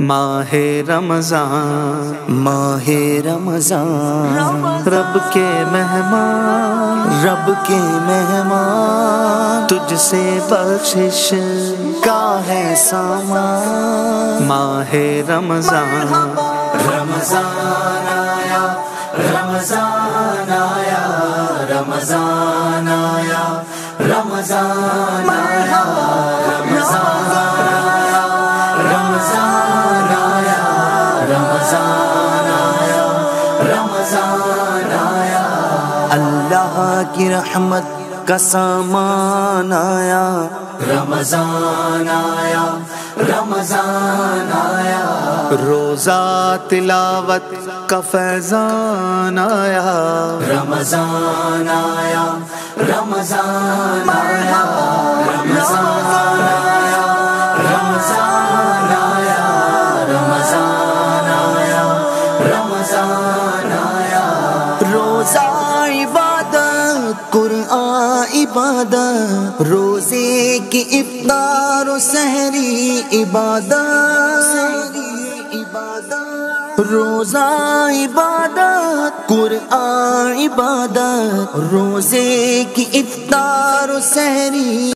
माहे रमज़ान माहे रमज़ान। रब के मेहमान, रब के मेहमान। तुझसे बख्शिश का है सामान। माहे रमज़ान रमज़ान। रमज़ान आया रमज़ान आया रमज़ान आया रमज़ान आया रमज़ान आया रमज़ान आया अल्लाह की रहमत का सामान आया रमज़ान आया रमज़ान आया रोजा तिलावत का फैजान आया। रमज़ान आया रमज़ान आया रमज़ान आया रमज़ान आया रमज़ान आया रमज़ान आया। रोजा इबादत कुरआन इबादत रोज़े की इफ्तार और सहरी इबादत। रोजा इबादत कुरआन इबादत रोज़े की इफ्तार सहरी